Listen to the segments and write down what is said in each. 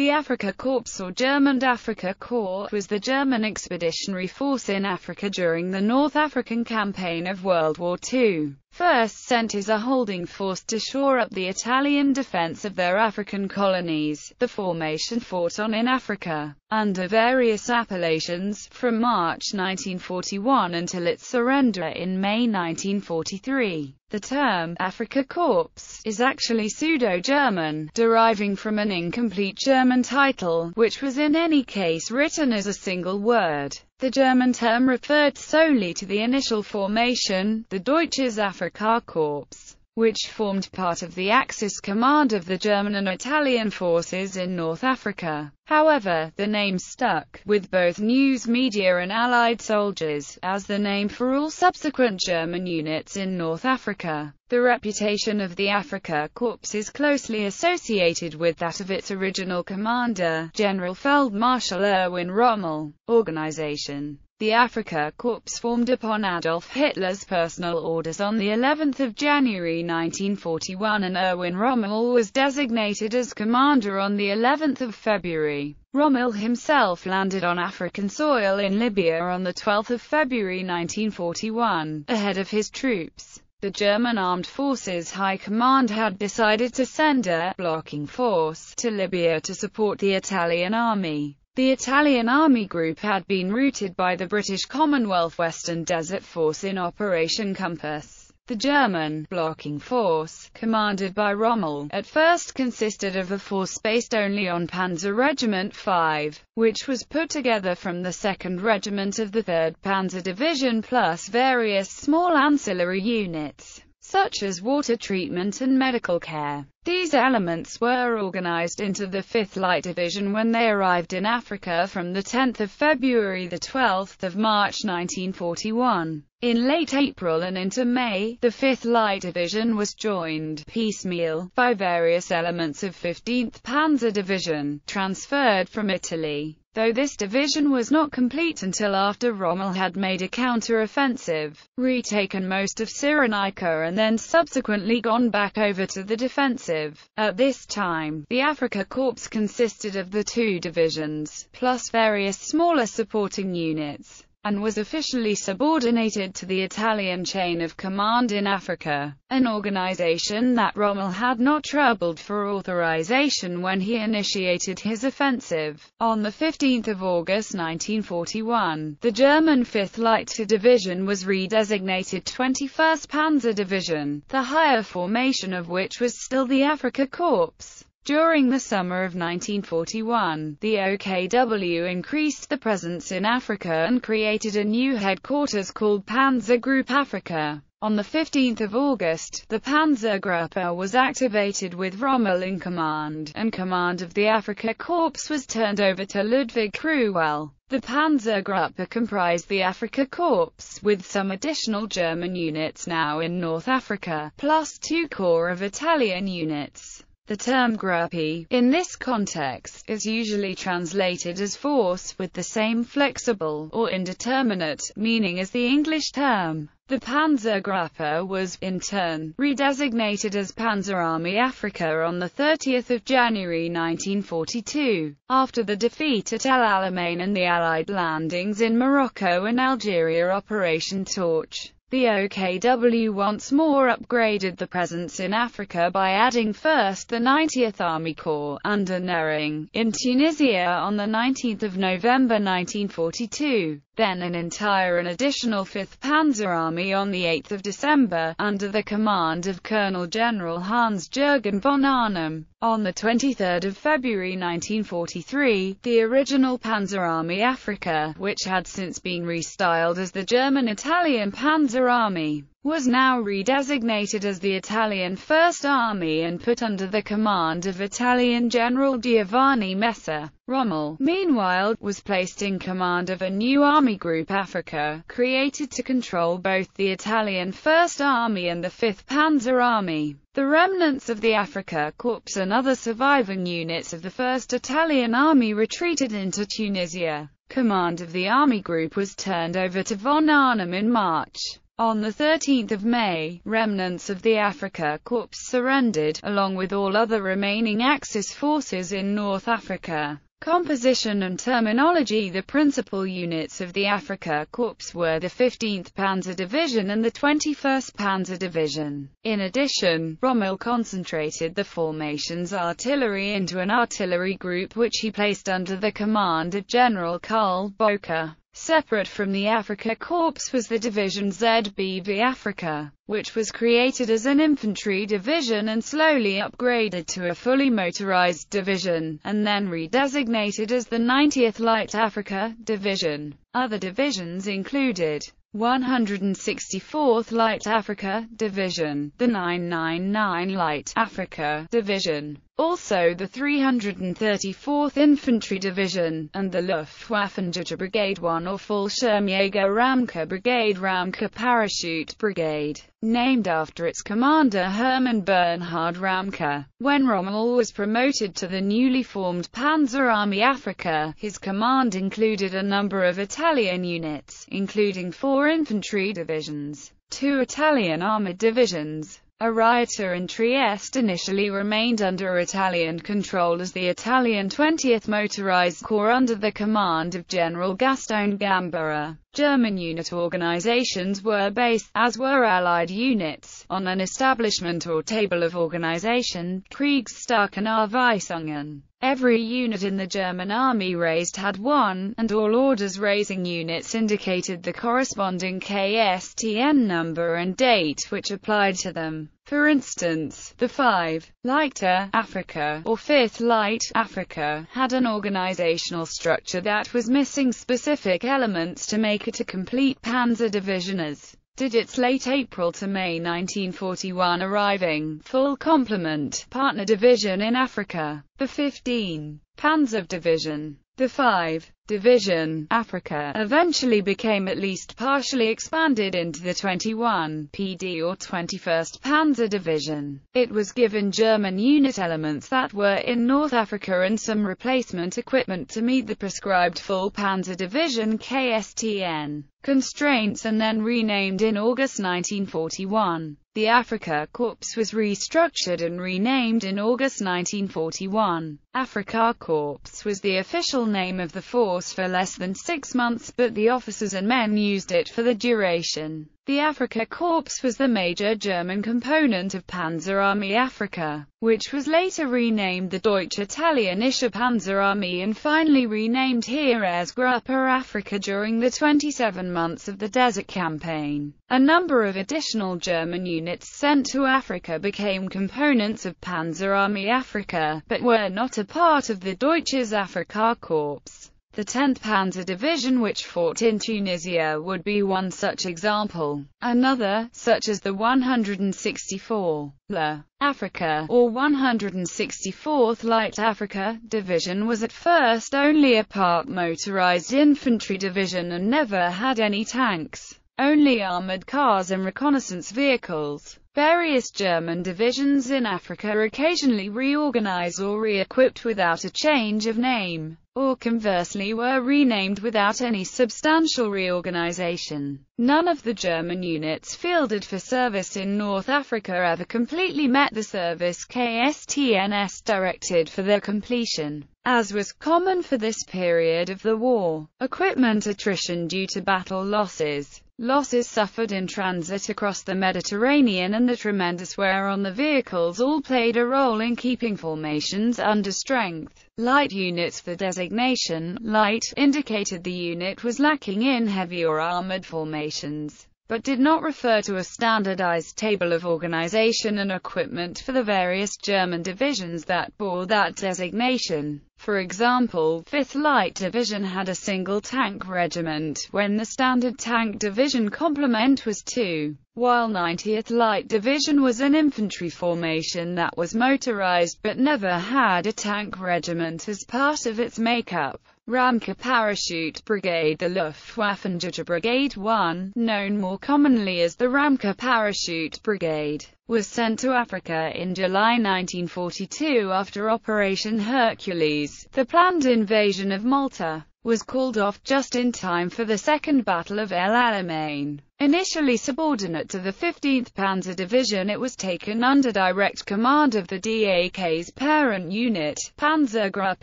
The Afrika Korps or German Afrika Corps was the German expeditionary force in Africa during the North African campaign of World War II first sent as a holding force to shore up the Italian defense of their African colonies. The formation fought on in Africa, under various appellations, from March 1941 until its surrender in May 1943. The term Afrika Korps is actually pseudo-German, deriving from an incomplete German title, which was in any case written as a single word. The German term referred solely to the initial formation, the Deutsches Afrikakorps, which formed part of the Axis command of the German and Italian forces in North Africa. However, the name stuck, with both news media and Allied soldiers, as the name for all subsequent German units in North Africa. The reputation of the Africa Corps is closely associated with that of its original commander, General Feldmarschall Erwin Rommel. Organization the Afrika Korps formed upon Adolf Hitler's personal orders on the 11th of January 1941 and Erwin Rommel was designated as commander on the 11th of February. Rommel himself landed on African soil in Libya on the 12th of February 1941, ahead of his troops. The German Armed Forces High Command had decided to send a blocking force to Libya to support the Italian army. The Italian Army Group had been routed by the British Commonwealth Western Desert Force in Operation Compass. The German blocking force, commanded by Rommel, at first consisted of a force based only on Panzer Regiment 5, which was put together from the 2nd Regiment of the 3rd Panzer Division plus various small ancillary units such as water treatment and medical care. These elements were organized into the 5th Light Division when they arrived in Africa from the 10th of February the 12th of March 1941. In late April and into May, the 5th Light Division was joined, piecemeal, by various elements of 15th Panzer Division, transferred from Italy though this division was not complete until after Rommel had made a counter-offensive, retaken most of Cyrenaica and then subsequently gone back over to the defensive. At this time, the Africa Corps consisted of the two divisions, plus various smaller supporting units and was officially subordinated to the Italian chain of command in Africa, an organization that Rommel had not troubled for authorization when he initiated his offensive. On 15 August 1941, the German 5th Light Division was redesignated 21st Panzer Division, the higher formation of which was still the Africa Korps. During the summer of 1941, the OKW increased the presence in Africa and created a new headquarters called Panzer Group Africa. On 15 August, the Panzergruppe was activated with Rommel in command, and command of the Afrika Korps was turned over to Ludwig Crüwell. The Panzergruppe comprised the Afrika Korps, with some additional German units now in North Africa, plus two corps of Italian units. The term Gruppe, in this context, is usually translated as force, with the same flexible, or indeterminate, meaning as the English term. The Panzergruppe was, in turn, redesignated as Panzerarmee Africa on 30 January 1942, after the defeat at El Alamein and the Allied landings in Morocco and Algeria Operation Torch. The OKW once more upgraded the presence in Africa by adding first the 90th Army Corps, under Nehring, in Tunisia on 19 November 1942 then an entire and additional 5th Panzer Army on 8 December, under the command of Colonel General Hans-Jürgen von Arnim. On 23 February 1943, the original Panzer Army Africa, which had since been restyled as the German-Italian Panzer Army, was now redesignated as the Italian First Army and put under the command of Italian General Giovanni Messe. Rommel, meanwhile, was placed in command of a new army group Africa, created to control both the Italian First Army and the 5th Panzer Army. The remnants of the Afrika Corps and other surviving units of the 1st Italian Army retreated into Tunisia. Command of the army group was turned over to von Arnim in March. On 13 May, remnants of the Afrika Korps surrendered, along with all other remaining Axis forces in North Africa. Composition and terminology The principal units of the Afrika Korps were the 15th Panzer Division and the 21st Panzer Division. In addition, Rommel concentrated the formation's artillery into an artillery group which he placed under the command of General Karl Böttcher. Separate from the Africa Corps was the division ZBV Africa, which was created as an infantry division and slowly upgraded to a fully motorized division, and then redesignated as the 90th Light Africa Division. Other divisions included 164th Light Africa Division, the 999 Light Africa Division, also the 334th Infantry Division, and the Luftwaffenjäger Brigade 1 or Fallschirmjäger Ramcke Brigade Ramcke Parachute Brigade named after its commander Hermann Bernhard Ramcke. When Rommel was promoted to the newly formed Panzer Army Africa, his command included a number of Italian units, including four infantry divisions, two Italian armored divisions, Ariete in Trieste initially remained under Italian control as the Italian 20th Motorized Corps under the command of General Gaston Gambara. German unit organizations were based, as were Allied units, on an establishment or table of organization, Kriegsstärkenachweisungen. Every unit in the German army raised had one, and all orders-raising units indicated the corresponding KSTN number and date which applied to them. For instance, the 5. Lighter Africa, or 5th Light Africa, had an organizational structure that was missing specific elements to make it a complete panzer division as did its late April to May 1941 arriving, full complement, partner division in Africa, the 15. Panzer Division, the 5. Division, Africa, eventually became at least partially expanded into the 21 PD or 21st Panzer Division. It was given German unit elements that were in North Africa and some replacement equipment to meet the prescribed full Panzer Division KSTN constraints and then renamed in August 1941. The Africa Corps was restructured and renamed in August 1941. Afrika Korps was the official name of the force for less than six months but the officers and men used it for the duration. The Afrika Korps was the major German component of Panzer Army Africa, which was later renamed the Deutsch-Italienische Panzerarmee and finally renamed Heeresgruppe Africa during the 27 months of the Desert Campaign. A number of additional German units sent to Africa became components of Panzer Army Africa, but were not a part of the Deutsches Afrika Korps. The 10th Panzer Division which fought in Tunisia would be one such example. Another, such as the 164 La Africa, or 164th Light Africa, Division was at first only a part motorized infantry division and never had any tanks, only armored cars and reconnaissance vehicles. Various German divisions in Africa occasionally reorganized or re-equipped without a change of name or conversely were renamed without any substantial reorganization. None of the German units fielded for service in North Africa ever completely met the service KSTNS directed for their completion. As was common for this period of the war, equipment attrition due to battle losses, Losses suffered in transit across the Mediterranean and the tremendous wear on the vehicles all played a role in keeping formations under strength. Light units The designation, light, indicated the unit was lacking in heavy or armored formations but did not refer to a standardized table of organization and equipment for the various German divisions that bore that designation. For example, 5th Light Division had a single tank regiment, when the standard tank division complement was two, while 90th Light Division was an infantry formation that was motorized but never had a tank regiment as part of its makeup. Ramcke Parachute Brigade The Luftwaffenjäger Brigade 1, known more commonly as the Ramcke Parachute Brigade, was sent to Africa in July 1942 after Operation Hercules, the planned invasion of Malta. Was called off just in time for the Second Battle of El Alamein. Initially subordinate to the 15th Panzer Division it was taken under direct command of the DAK's parent unit, Panzergruppe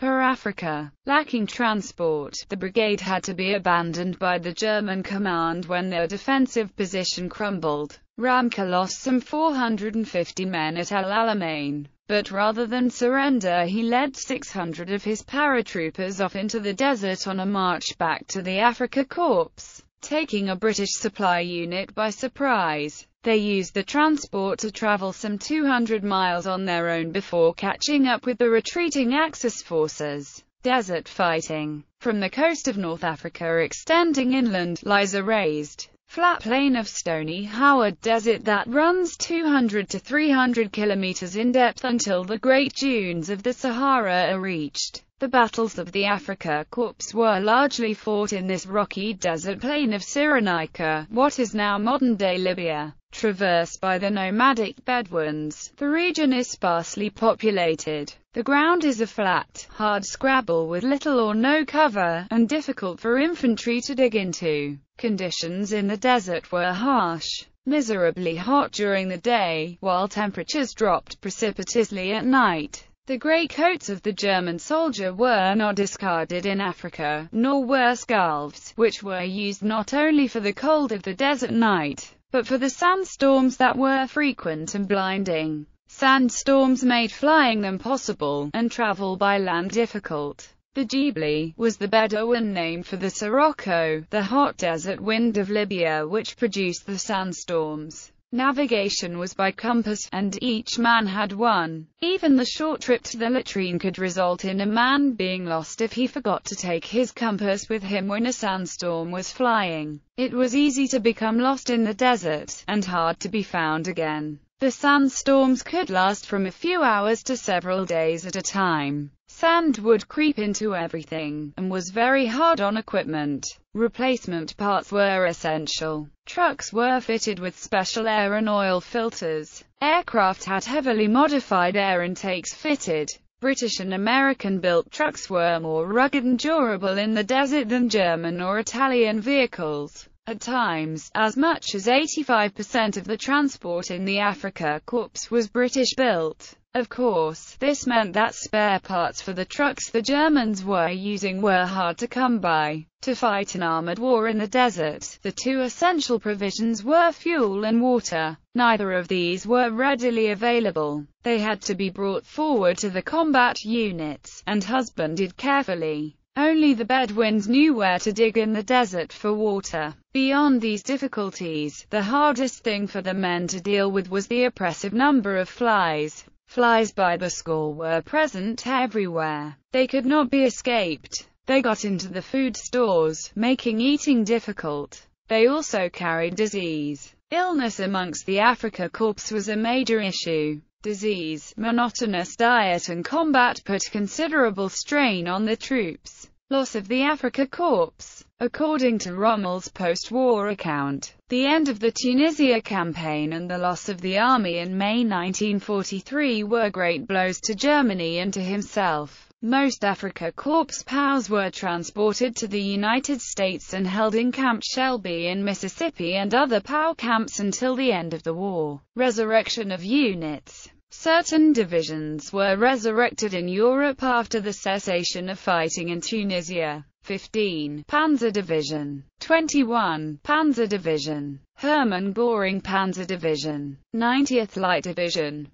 Afrika. Lacking transport, the brigade had to be abandoned by the German command when their defensive position crumbled. Ramcke lost some 450 men at El Alamein. But rather than surrender he led 600 of his paratroopers off into the desert on a march back to the Afrika Korps, taking a British supply unit by surprise. They used the transport to travel some 200 miles on their own before catching up with the retreating Axis forces. Desert fighting. From the coast of North Africa extending inland, lies a raised, flat plain of stony Howard Desert that runs 200 to 300 kilometers in depth until the Great Dunes of the Sahara are reached. The battles of the Africa Corps were largely fought in this rocky desert plain of Cyrenaica, what is now modern-day Libya. Traversed by the nomadic Bedouins, the region is sparsely populated. The ground is a flat, hard scrabble with little or no cover, and difficult for infantry to dig into. Conditions in the desert were harsh, miserably hot during the day, while temperatures dropped precipitously at night. The grey coats of the German soldier were not discarded in Africa, nor were scarves, which were used not only for the cold of the desert night, but for the sandstorms that were frequent and blinding. Sandstorms made flying them possible, and travel by land difficult. The Jibli was the Bedouin name for the sirocco, the hot desert wind of Libya which produced the sandstorms. Navigation was by compass, and each man had one. Even the short trip to the latrine could result in a man being lost if he forgot to take his compass with him when a sandstorm was flying. It was easy to become lost in the desert, and hard to be found again. The sandstorms could last from a few hours to several days at a time. Sand would creep into everything, and was very hard on equipment. Replacement parts were essential. Trucks were fitted with special air and oil filters. Aircraft had heavily modified air intakes fitted. British and American-built trucks were more rugged and durable in the desert than German or Italian vehicles. At times, as much as 85% of the transport in the Africa Corps was British-built. Of course, this meant that spare parts for the trucks the Germans were using were hard to come by. To fight an armored war in the desert, the two essential provisions were fuel and water. Neither of these were readily available. They had to be brought forward to the combat units, and husbanded carefully. Only the Bedouins knew where to dig in the desert for water. Beyond these difficulties, the hardest thing for the men to deal with was the oppressive number of flies. Flies by the score were present everywhere. They could not be escaped. They got into the food stores, making eating difficult. They also carried disease. Illness amongst the Africa Corps was a major issue. Disease, monotonous diet and combat put considerable strain on the troops. Loss of the Africa Corps. According to Rommel's post-war account, the end of the Tunisia campaign and the loss of the army in May 1943 were great blows to Germany and to himself. Most Africa Corps POWs were transported to the United States and held in Camp Shelby in Mississippi and other POW camps until the end of the war. Resurrection of units Certain divisions were resurrected in Europe after the cessation of fighting in Tunisia. 15. Panzer Division 21. Panzer Division Hermann Göring Panzer Division 90th Light Division